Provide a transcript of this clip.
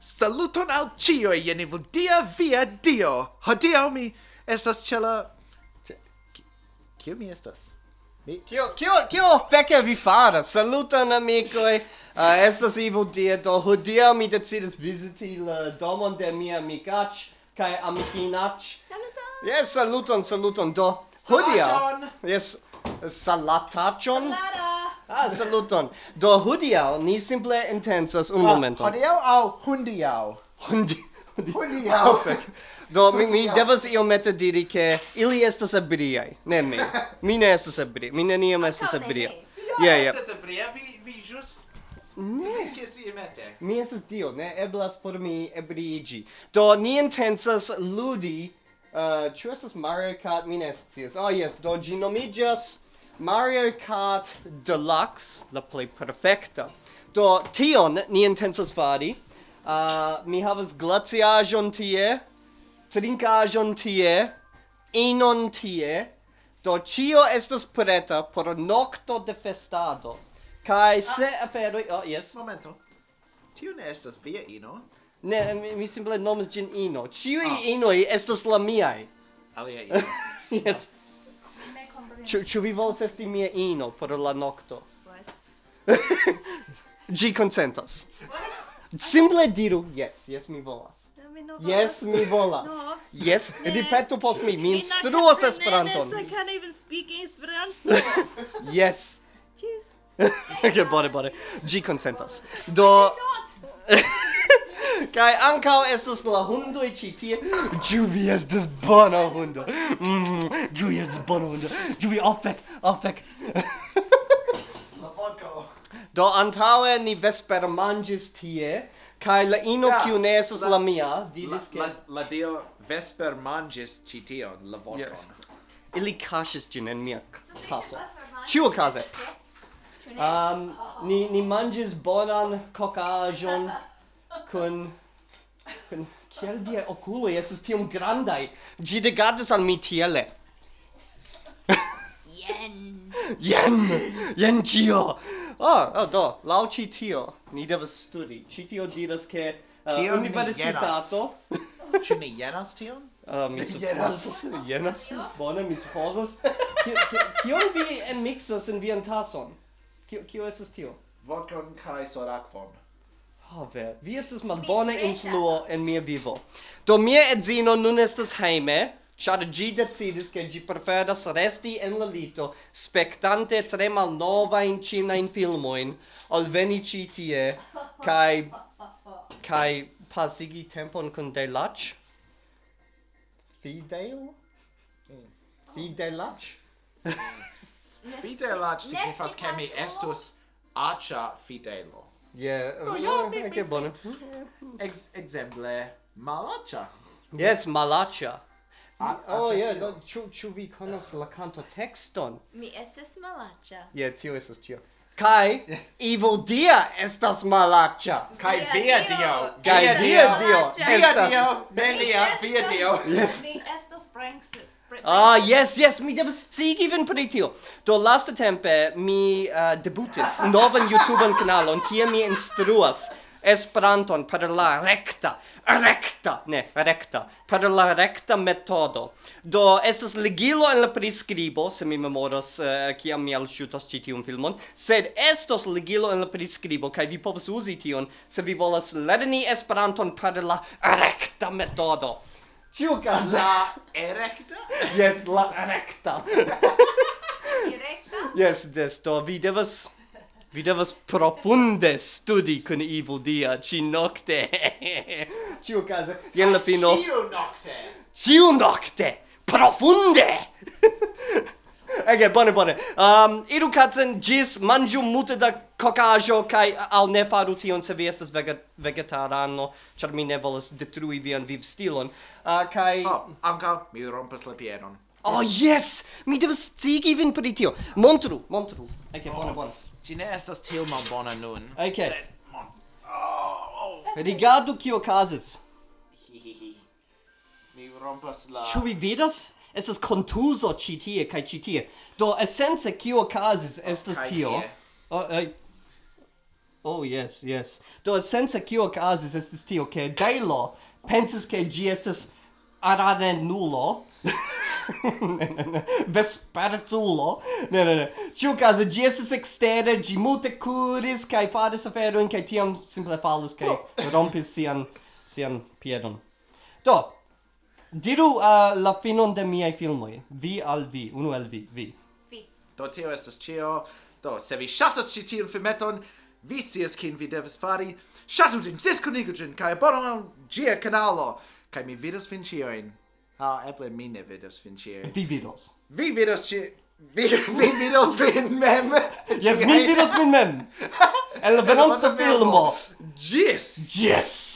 Saluton al cio e jeni dia via dio. Hodiaŭ mi estas cela. Kio mi estas? Mi Kio kio kio feke vi faras? Saluton e Uh, estas Ivo dia do hodiaŭ mi decidis visiti la domon de mia amikaĉ kaj amikinaĉ. Saluton. Yes, saluton, saluton do. Hodiaŭ. Yes, salataĉon. Salata. Ah, saluton. Do hodiaŭ ni simple intensas un ah, momenton. Hodiaŭ aŭ hundiaŭ? Hundi... Hodiaŭ. Do mi, mi devas iomete diri ke ili estas ebriaj, ne mi. Mi ne estas ebria. Mi neniam estas ebria. Ja, ja. Estas ebria, vi vi ĵus Ne, che si emete. Mi estas dio, ne eblas por mi ebriigi. Do ni intensas ludi Uh, ĉu estas Mario Kart? Mi ne scias. Ah, oh, yes, do ĝi nomiĝas Mario Kart Deluxe, la play perfecta. Do tion ni intensas fari. Uh, mi havas glaciajon tie, trincajon tie, inon tie, do cio estas preta por nocto de festado. Kai ah. se ah, aferoi... Oh, yes? Momento. Tio ne estas via ino? Ne, mi, mi simple nomas gin ino. Ciui ah. inoi estas la miai. Alia ino. yes. Ah. Ĉu ĉu vi volas esti mia ino por la nokto? Ĝi konsentas. Simple diru yes, yes mi volas. No, yes, mi volas. No. Yes, ne. ripetu post mi, mi instruas Esperanton. I can't even speak Esperanto. yes. Cheers. okay, bone, bone. Ĝi consentas. Do... Kai ankau estas la hundo ĉi tie. Ĉu vi estas bona hundo? Mm, ĉu vi estas bona hundo? Ĉu vi oh, ofek, ofek. Oh, la banko. Do antaŭe ni vesper manĝis tie kai la ino yeah, kiu ne estas la, la mia diris ke la, la, dio vesper manĝis ĉi tion la vodkon. Yeah. Ili kaŝis ĝin en mia taso. Ĉiuokaze. Um, ni ni manĝis bonan kokaĵon. kun kun kiel via okuloj estas tiom grandaj ĝi degadas al mi tiele jen jen jen ĉio oh, oh do lau ĉi tio ni devas studi ĉi tio diras ke uh, universitato Ĉu mi jenas tion? Uh, mi supposas, jenas. Bone, mi supozas. Kion vi enmixas in vian tason? Kio, kio estas tio? Vodkon kai sorakvon. Pave, vi estas malbona influo en mia vivo. Do mia edzino nun estas hejme, ĉar ĝi decidis ke ĝi preferas resti en la lito spektante tre malnovajn in filmojn, in filmoin ol veni ĉi tie kai kai pasigi tempon kun de fidel? Fidelach? lach signifas ke mi estus acha fidelo. Yeah. Oh, yeah, okay, big, bone. Ex exemple Malacha. Yes, Malacha. Ah, oh, yeah, no, ĉu ĉu vi konas la kanto tekston? Mi estas Malacha. Yeah, tio estas tio. Kai evil dia estas malacha. Kai via dio. Kai via dio. Via dio. Melia via dio. Mi estas Francis. Ah, yes, yes, mi devas sigi vin pri tio. Do lasta tempe mi uh, debutis novan YouTubean kanalon kie mi instruas Esperanton per la recta, recta, ne, recta, per la recta metodo. Do, estas legilo en la prescribo, se mi memoras eh, uh, kiam mi alshutas ci tiun filmon, sed estos legilo en la prescribo, kai vi povas usi tion, se vi volas lerni Esperanton per la recta metodo. Ciu casa. La erecta? Yes, la erecta. Erecta? yes, yes, do vi devas... Vi devas profunde studi kun evil dia ci nocte. Ciu casa. Jen la ah, fino. Ciu nocte. Ciu nocte. Profunde. Ege, bone, bone. Um, iru katzen gis, mangiu multe da cocajo, kai al ne faru tion se vi estas vega, vegetarano, char mi ne volas detrui vian viv stilon. Uh, kai... Oh, anca mi rompes la piedon. Oh, yes! Mi devas cigi vin pri tio. Montru, montru. Ege, bone, oh. bone. Ci ne estas tiel mal bona nun. Ege. Oh, oh. Rigardu kio cases. Mi rompas la... Ĉu vi vidas? estas contuso ĉi tie kaj ĉi tie. Do esence kio okazis? Estas oh, tio. oh, eh. oh yes yes. Do esence kio okazis? Estas tio ke Dejlo pensis ke ĝi estas arare nulo vespertulo ne ne ne. Ĉiu kaze ĝi estas ekstere ĝi multe kuris kaj faris aferojn kaj tiam simple falis kaj rompis sian sian piedon. Do Diru uh, la finon de miei filmoi. Vi al vi, unu el vi, vi. Vi. Do tio estas cio. Do, se vi shatas ci tiun filmeton, vi sias kin vi devas fari. Shatu din, disconigu gin, kai abono gia canalo. Kai mi vidas fin cioin. Ah, eble mi ne vidas fin cioin. Vi vidos. Vi vidos ci... Vi, vi vidos fin mem. Yes, mi vidos fin mem. El venonta filmo. Gis. Gis.